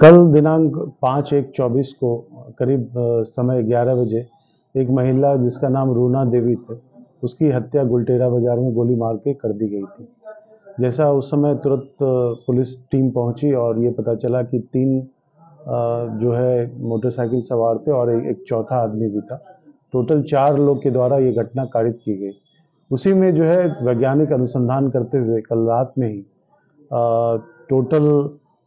कल दिनांक पाँच एक चौबीस को करीब समय ग्यारह बजे एक महिला जिसका नाम रूना देवी थे उसकी हत्या गुलटेरा बाज़ार में गोली मार के कर दी गई थी। जैसा उस समय तुरंत पुलिस टीम पहुँची और ये पता चला कि तीन जो है मोटरसाइकिल सवार थे और एक, चौथा आदमी भी था। टोटल चार लोग के द्वारा ये घटना कारित की गई। उसी में जो है वैज्ञानिक अनुसंधान करते हुए कल रात में ही टोटल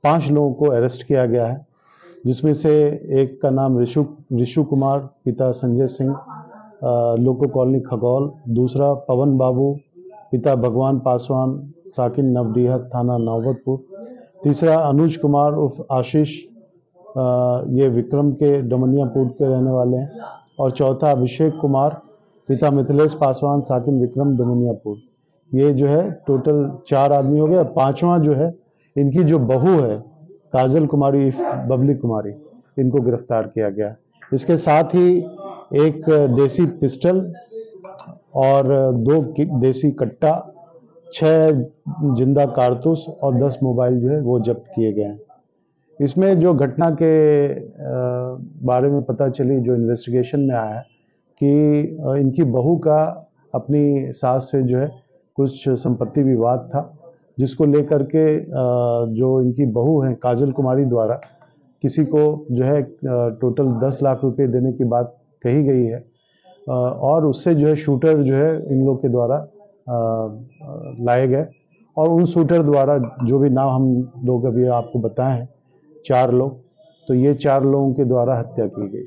पाँच लोगों को अरेस्ट किया गया है, जिसमें से एक का नाम ऋषु ऋषु कुमार, पिता संजय सिंह लोको कॉलोनी खगौल, दूसरा पवन बाबू, पिता भगवान पासवान, साकिन नवडीहा थाना नौबतपुर तीसरा अनुज कुमार उर्फ़ आशीष ये विक्रम के डमनियापुर के रहने वाले हैं, और चौथा अभिषेक कुमार, पिता मिथिलेश पासवान, साकिन विक्रम डमनियापुर। ये जो है, टोटल चार आदमी हो गए पांचवा जो है इनकी जो बहू है, काजल कुमारी, बबली कुमारी, इनको गिरफ़्तार किया गया। इसके साथ ही एक देसी पिस्टल और दो देसी कट्टा, छह ज़िंदा कारतूस और दस मोबाइल जो है वो जब्त किए गए हैं। इसमें जो घटना के बारे में पता चली, जो इन्वेस्टिगेशन में आया, कि इनकी बहू का अपनी सास से जो है कुछ संपत्ति विवाद था। जिसको लेकर के जो इनकी बहू हैं, काजल कुमारी द्वारा, किसी को जो है टोटल दस लाख रुपए देने की बात कही गई है। और उससे जो है, शूटर जो है, इन लोग के द्वारा लाए गए। और उन शूटर द्वारा जो भी नाम हम लोग अभी आपको बताए हैं चार लोग तो ये चार लोगों के द्वारा हत्या की गई।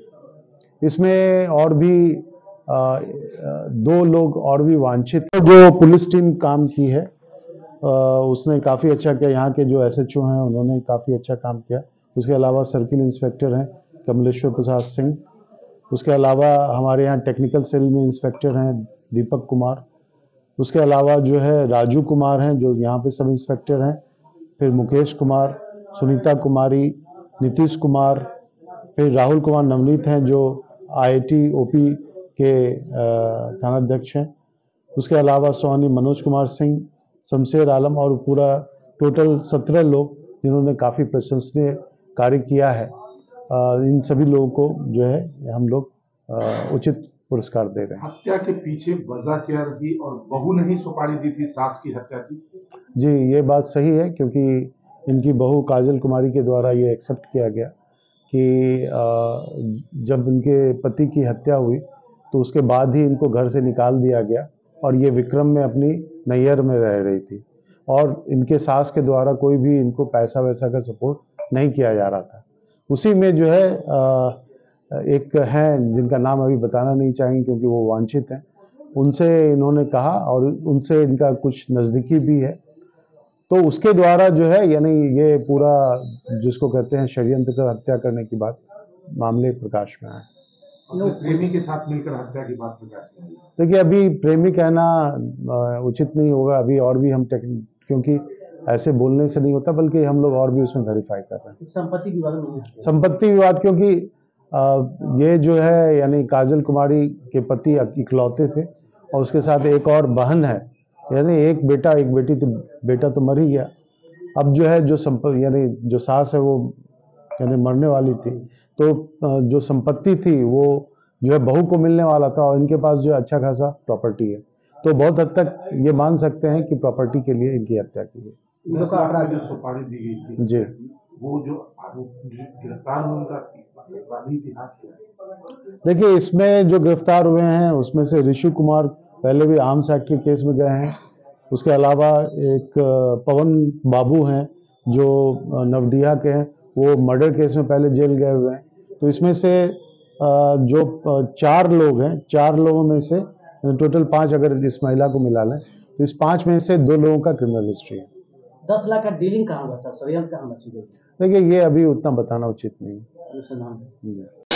इसमें और भी दो लोग और भी वांछित जो पुलिस टीम काम की है उसने काफ़ी अच्छा किया। यहाँ के जो एस एच ओ हैं, उन्होंने काफ़ी अच्छा काम किया। उसके अलावा सर्किल इंस्पेक्टर हैं, कमलेश्वर प्रसाद सिंह। उसके अलावा हमारे यहाँ टेक्निकल सेल में इंस्पेक्टर हैं, दीपक कुमार। उसके अलावा जो है, राजू कुमार हैं, जो यहाँ पे सब इंस्पेक्टर हैं। फिर मुकेश कुमार, सुनीता कुमारी, नीतीश कुमार। फिर राहुल कुमार नवनीत हैं, जो आईआईटी ओपी के थानाध्यक्ष हैं। उसके अलावा सोहनी मनोज कुमार सिंह शमशेर आलम और पूरा टोटल सत्रह लोग जिन्होंने काफ़ी प्रशंसनीय कार्य किया है इन सभी लोगों को जो है हम लोग उचित पुरस्कार दे रहे हैं। हत्या के पीछे वजह क्या रही और बहू नहीं सुपारी दी थी सास की हत्या की? जी ये बात सही है क्योंकि इनकी बहू काजल कुमारी के द्वारा ये एक्सेप्ट किया गया कि जब इनके पति की हत्या हुई तो उसके बाद ही इनको घर से निकाल दिया गया। और ये विक्रम में अपनी नैयर में रह रही थी। और इनके सास के द्वारा कोई भी इनको पैसा वैसा का सपोर्ट नहीं किया जा रहा था। उसी में जो है एक हैं जिनका नाम अभी बताना नहीं चाहेंगे क्योंकि वो वांछित हैं। उनसे इन्होंने कहा और उनसे इनका कुछ नज़दीकी भी है। तो उसके द्वारा जो है, यानी ये पूरा जिसको कहते हैं षड्यंत्र कर हत्या करने की बात मामले प्रकाश में आए। प्रेमी के साथ मिलकर हत्या की बात प्रकाश में देखिए अभी प्रेमी कहना उचित नहीं होगा। अभी और भी हम क्योंकि ऐसे बोलने से नहीं होता बल्कि हम लोग और भी उसमें वेरीफाई कर रहे हैं। संपत्ति विवाद में संपत्ति विवाद क्योंकि ये जो है यानी काजल कुमारी के पति इकलौते थे और उसके साथ एक और बहन है। यानी एक बेटा एक बेटी तो बेटा तो मर ही गया। अब जो है जो संप यानी जो सास है वो यानी मरने वाली थी। तो जो संपत्ति थी वो जो है बहू को मिलने वाला था और इनके पास जो है अच्छा खासा प्रॉपर्टी है। तो बहुत हद तक ये मान सकते हैं कि प्रॉपर्टी के लिए इनकी हत्या की गई। जो सुपारी दी गई थी जी। वो जो गिरफ़्तार है? देखिए इसमें जो गिरफ़्तार हुए हैं उसमें से ऋषि कुमार पहले भी आर्म्स एक्ट के केस में गए हैं। उसके अलावा एक पवन बाबू हैं जो नवडीहा के हैं वो मर्डर केस में पहले जेल गए हुए हैं। तो इसमें से जो चार लोग हैं चार लोगों में से टोटल पाँच अगर इस महिला को मिला लें तो इस पाँच में से दो लोगों का क्रिमिनल हिस्ट्री है। दस लाख का डीलिंग कहाँ हुआ सर? षडयंत्र कहाँ मची गई देखिए ये अभी उतना बताना उचित नहीं है।